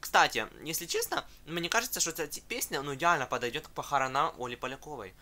Кстати, если честно, мне кажется, что эта песня, ну, идеально подойдет к похоронам Оли Поляковой.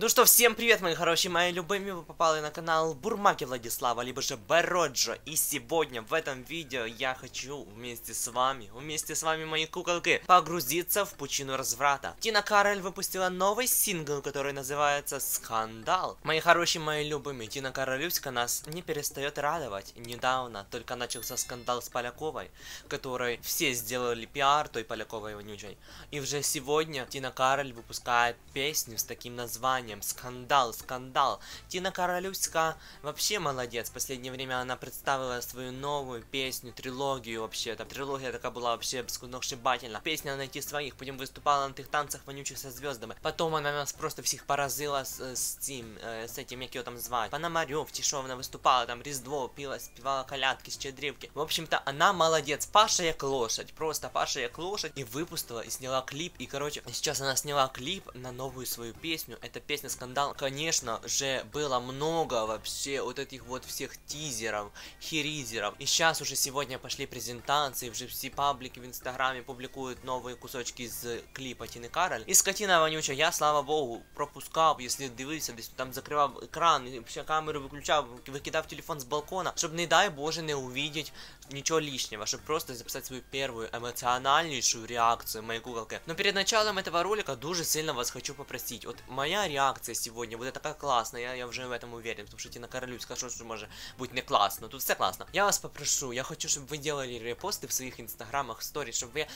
Ну что, всем привет, мои хорошие, мои любимые, вы попали на канал Бурмаки Владислава, либо же Бороджо, и сегодня в этом видео я хочу вместе с вами, вместе с вами, мои куколки, погрузиться в пучину разврата. Тина Кароль выпустила новый сингл, который называется «Скандал». Мои хорошие, мои любимые, Тина Каролюська нас не перестает радовать. Недавно только начался скандал с Поляковой, который все сделали пиар той Поляковой вонючей. И уже сегодня Тина Кароль выпускает песню с таким названием названием «Скандал, скандал». Тина Королюська вообще молодец. В последнее время она представила свою новую песню, трилогию вообще. Там трилогия такая была вообще сногсшибательна. Песня «Найти своих». Потом выступала на тех танцах вонючих со звездами. Потом она нас просто всех поразила с, с тем, э, с этим, как ее там звать. Пономарев, Тишовна выступала, там Рездво, пила, спевала колядки, щедрівки. В общем-то, она молодец. Паша як лошадь. Просто Паша як лошадь. И выпустила, и сняла клип. И, короче, сейчас она сняла клип на новую свою песню. Это песня скандал, конечно же, было много вообще вот этих вот всех тизеров, херизеров. И сейчас уже сегодня пошли презентации, уже все паблики в инстаграме публикуют новые кусочки из клипа Тины Кароль. И скотина вонюча, я, слава богу, пропускал, если дивився, десь там закрывал экран, вообще камеру выключал, выкидав телефон с балкона, чтобы, не дай боже, не увидеть ничего лишнего, чтобы просто записать свою первую эмоциональнейшую реакцию моей куколки. Но перед началом этого ролика дуже сильно вас хочу попросить. Вот моя реакция сегодня будет такая классная, я, я уже в этом уверен, потому что Тина Королюк скажу, что может быть не классно. Тут все классно. Я вас попрошу, я хочу, чтобы вы делали репосты в своих инстаграмах, сторис, чтобы вы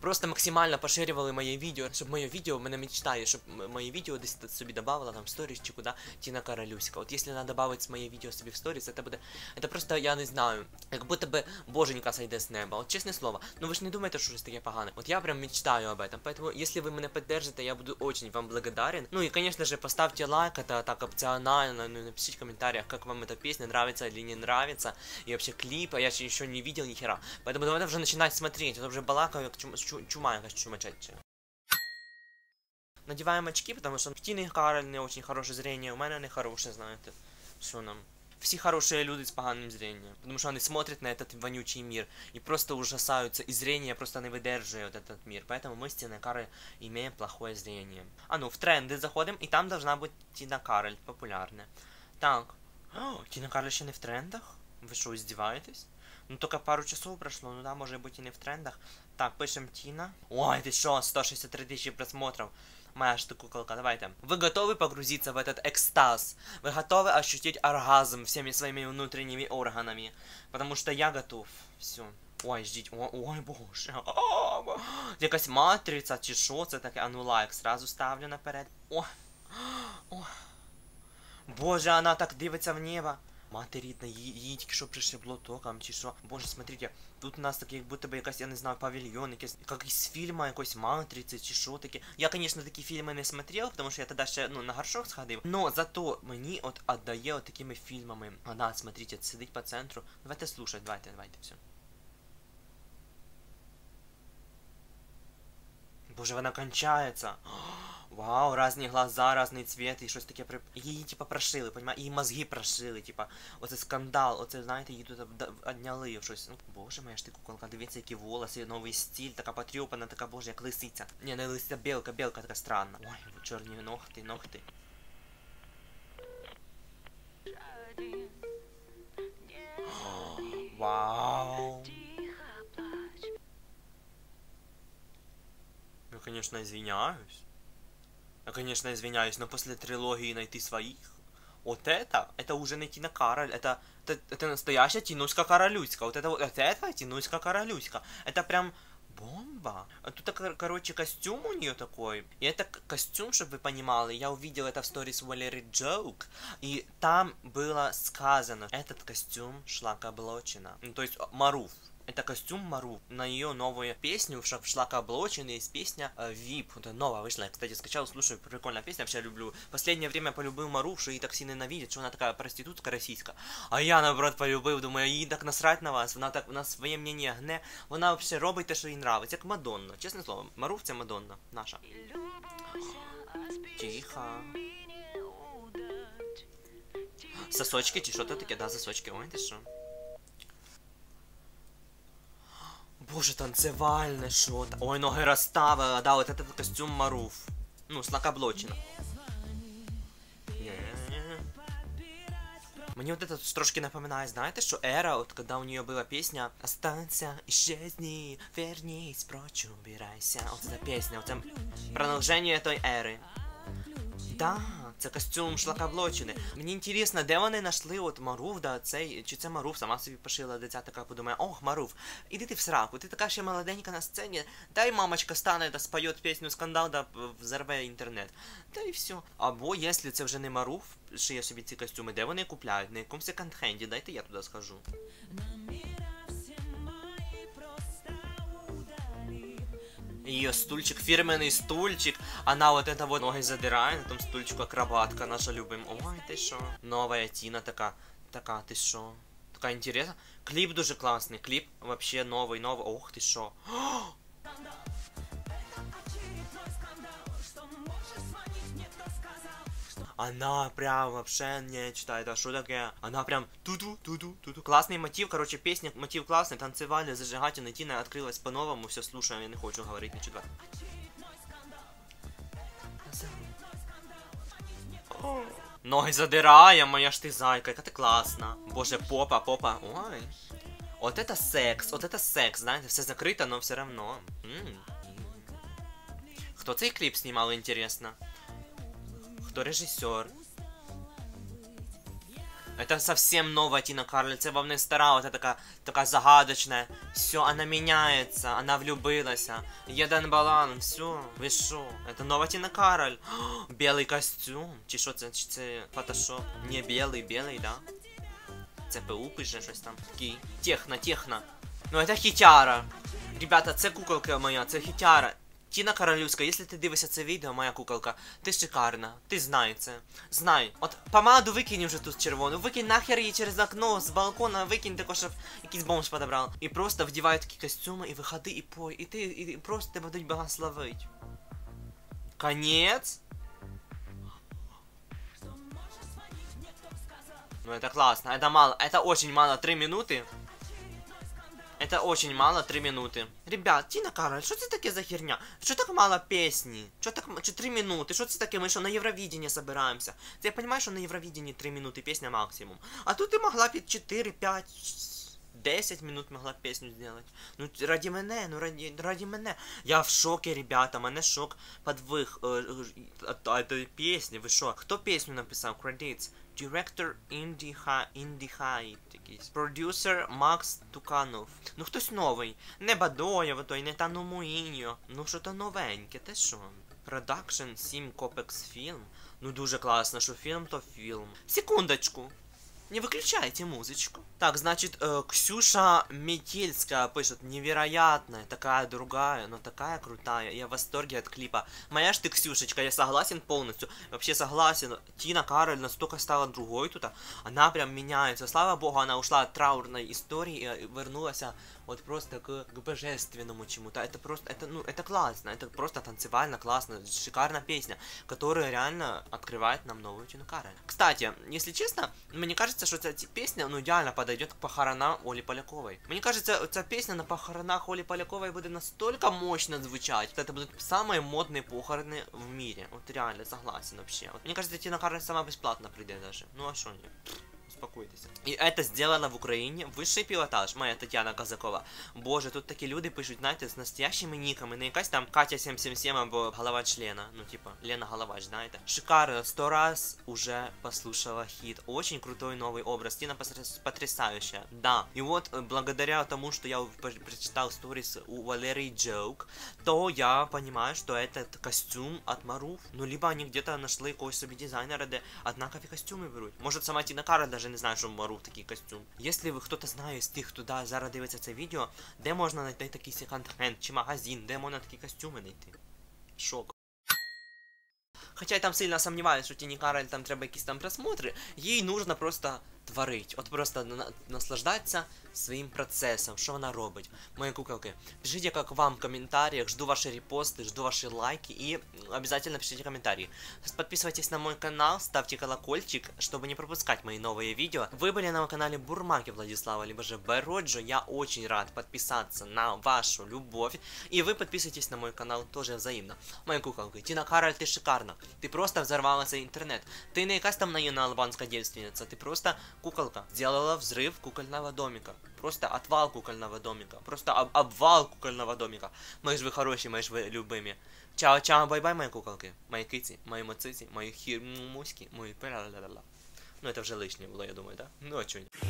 просто максимально поширювали мои видео, чтобы мое видео, мене мечтає, чтобы мои видео десь собі добавила там сторис чи куда Тина Королюська. Вот если надо добавить мои видео себе в сторис, это будет, это просто, я не знаю, как будто бы боженька сойде с неба. Вот честное слово. Ну вы же не думаете, что это таке погане. Вот я прям мечтаю об этом. Поэтому, если вы меня поддержите, я буду очень вам благодарен. Ну и, конечно же, поставьте лайк, это так опционально. Ну и напишите в комментариях, как вам эта песня, нравится или не нравится. И вообще клип, а я еще не видел ни хера. Поэтому давайте уже начинать смотреть. Это уже балакаю, как чум, чум, чума какая чумачачая. Надеваем очки, потому что у Тины Кароль не очень хорошее зрение, у меня не хорошее, знаете. Что нам? Все хорошие люди с поганым зрением. Потому что они смотрят на этот вонючий мир и просто ужасаются, и зрение просто не выдерживает этот мир. Поэтому мы с Тиной Кароль имеем плохое зрение. А ну, в тренды заходим, и там должна быть Тина Кароль, популярная. Так. О, Тина Кароль еще не в трендах? Вы что, издеваетесь? Ну, только пару часов прошло, ну да, может быть и не в трендах. Так, пишем Тина. Ой, ты что, 163 тысячи просмотров моя штукалка, давайте. Вы готовы погрузиться в этот экстаз? Вы готовы ощутить оргазм всеми своими внутренними органами? Потому что я готов. Все. Ой, ждіть, ой, ой боже. Якась матриця чи що це таке? А ну лайк сразу ставлю наперед. О. О. Боже, она так дивиться в небо. Мати рідна, її тільки що пришибло током, чи що. Боже, смотрите, тут у нас таке, як будто би якась, я не знаю, павільйон, якийсь, якийсь фільм, якось матриці, чи що таке. Я, звісно, такі фільми не смотрел, тому що я тоді ще, ну, на горшок сходив. Но зато мені от отдає от такими фільмами. Вона, смотрите, сидить по центру. Давайте слушать, давайте, давайте, все. Боже, вона кончається. Вау, разні глаза, разний цвет, і щось таке при. Її, типа, прошили, понімаєш? Її мозги прошили, типа. Оце скандал, оце, знаєте, її тут одняли щось. Ну, боже моя ж ти куколка, дивіться, які волоси, новий стиль, така потрюпана, така боже, як лисиця. Ні, не лисиця, белка, белка така странна. Ой, чорні ногти, ногти. Вау. Я, конечно, извиняюсь. Я, конечно, извиняюсь, но после трилогии найти своих, вот это, это уже найти на Кароль, это, это, это настоящая Тинуська Королюська, вот это вот, это, это Тинуська Королюська, это прям бомба. А тут, короче, костюм у нее такой, и это костюм, чтобы вы понимали, я увидел это в сторис Валери Джоук, и там было сказано, этот костюм шлака облочена, ну, то есть Маруф, это костюм Мару. На ее новую песню в шлака облочена есть песня э, VIP. Это новая вышла. Я, кстати, скачал, слушаю, прикольная песня, вообще люблю. Последнее время полюбил Мару, что ей так сильно ненавидит, что она такая проститутка российская. А я, наоборот, полюбив, думаю, їй так насрать на вас, вона так, вона своє мнення гне, вона вообще робить те, що їй нравиться, як Мадонна. Чесне слово, Мару це Мадонна, наша. Тихо. Сосочки чи що то таке, да, сосочки, ой, ти що. Боже, танцевальне що то Ой, ноги розставила, да, вот этот костюм Маруф. Ну, с накаблочено. Мені вот это трошки напоминает, знаете, что Эра, вот когда у нее была песня «Останься, исчезни, вернись, прочь, убирайся». Вот эта песня, вот там продолжение той Эры. Да, це костюм шлакоблочений. Мені інтересно, де вони знайшли от Маруф, да, цей, чи це Маруф сама собі пошила дитя така подумає, ох, Маруф, іди ти в сраку, ти така ще молоденька на сцені, дай мамочка стане да споет пісню скандал, да взорве інтернет. Та і все. Або якщо це вже не Маруф, шиє собі ці костюми, де вони купляють, на якомусь секонд-хенді, дайте я туди схожу. Ее стульчик, фирменный стульчик. Она вот это вот ноги задирает на том стульчику, акробатка наша любим. Ой, ты шо? Новая Тина така, така, ты шо? Така интересна. Клип дуже классный, клип вообще новый, новый. Ох, ты шо? Она прям вообще не читает, а что такое? Она прям туду туду туду. Классный мотив, короче, песня, мотив классный, танцевальный, зажигательный. Тина открылась по-новому, все слушаем, я не хочу говорить ничего. Ноги задирає, моя ж ти зайка, яка ти класна. Боже, попа, попа. Ой. Вот это секс, вот это секс, знаете, все закрыто, но все равно. М -м. Кто цей клип снимал, интересно? Кто режиссер? Это совсем новая Тина Карль, це вам не стара, вот така, така загадочная. Все, она меняется, она влюбилась. Єден балан, все, ви шо? Это нова Тина Кароль. Белый костюм. Чи що це? Чи це фотошоп? Не белый, белый, да? Це ПУ пише щось там. Такий. Техно, техно. Ну это хітяра. Ребята, це куколка моя, це хітяра. Тіна Королівська, якщо ти дивишся це відео, моя куколка, ти шикарна, ти знай це. Знай. От помаду викинь вже тут червону, викинь нахер її через окно, з балкона, викинь також, щоб якийсь бомж подобрав. І просто вдівай такі костюми, і виходи, і пой, і ти і просто тебе будуть благословить. Конец? Ну это классно, это мало, это очень мало, 3 минуты. Это очень мало, 3 минуты. Ребят, Тина Кароль, что это таке за херня? Что так мало песни? Что так, что 3 минуты? Что это таке? Мы что, на Евровидение собираемся? Ты понимаешь, что на Евровидении 3 минуты песня максимум? А тут ты могла петь 4, 5, 10 минут могла песню сделать. Ну, ради мене, ну ради, ради мене. Я в шоке, ребята, мене шок подвиг э, э, от, от этой песни. Ви що? Хто песню написав? Credits. Director Інді Хай якийсь. Продюсер Макс Туканов. Ну хтось новий. Не Бадоєв, той, не та Муїньо. Ну що то новеньке, те що? Продакшн 7 Копекс фільм. Ну дуже класно, що фільм то фільм. Секундочку. Не выключайте музычку. Так, значит, э, Ксюша Метельская пишет, невероятная, такая другая, но такая крутая. Я в восторге от клипа. Моя ж ты, Ксюшечка, я согласен полностью. Вообще согласен. Тина Кароль настолько стала другой тут. Она прям меняется. Слава богу, она ушла от траурной истории и вернулась вот просто к, к божественному чему-то. Это просто, это, ну, это классно. Это просто танцевально классно. Шикарная песня, которая реально открывает нам новую Тину Кароль. Кстати, если честно, мне кажется, что эта песня, ну, идеально подойдет к похоронам Оли Поляковой. Мне кажется, эта песня на похоронах Оли Поляковой будет настолько мощно звучать. Это будут самые модные похороны в мире. Вот реально, согласен вообще. Вот, мне кажется, Тина Кароль сама бесплатно придет даже. Ну, а что нет? Успокойтесь. І это сделано в Україні. Вищий пілотаж, моя Тетяна Казакова. Боже, тут такі люди пишуть, знаєте, з настоящими ніками, не якась там Катя 777 або голова члена. Ну, типа, Лена Головач, знаєте. Шикарно, сто раз уже послушала хит. Очень крутой новый образ. Тина потрясающая. Да. И вот, благодаря тому, что я прочитал сторис у Валерии Джоук, то я понимаю, что этот костюм от Маруф. Ну, либо они где-то нашли какого-то себе дизайнера, де однакові костюми беруть. Может, сама Тина Кара даже не знаю, що Мару такий костюм. Якщо ви хтось знає з тих, хто да, зараз дивиться це відео, де можна знайти такий секонд-хенд чи магазин, де можна такі костюми знайти? Шок. Хоча я там сильно сомневаюсь, що Тіні Карель там треба якісь там просмотри, їй нужно просто творить. От просто на- наслаждаться своим процессом, что она робить. Мои куколки, пишите, как вам в комментариях, жду ваши репосты, жду ваши лайки и обязательно пишите комментарии. Подписывайтесь на мой канал, ставьте колокольчик, чтобы не пропускать мои новые видео. Вы были на канале Бурмаки Владислава, либо же Бероджо. Я очень рад подписаться на вашу любовь. И вы подписывайтесь на мой канал тоже взаимно. Мои куколки, Тина Кароль, ты шикарна. Ты просто взорвала цей интернет. Ты не якась там наивная албанская девственница, ты просто куколка. Сделала взрыв кукольного домика. Просто отвал кукольного домика. Просто об- обвал кукольного домика. Мои же вы хорошие, мои же вы любимые. Чао, чао, бай-бай, мои куколки. Мои киці, мої моциці, мої хірмуськи, мої пера-ла-ла-ла. Ну, это вже лишнє було, я думаю, да? Ну, а чого ні?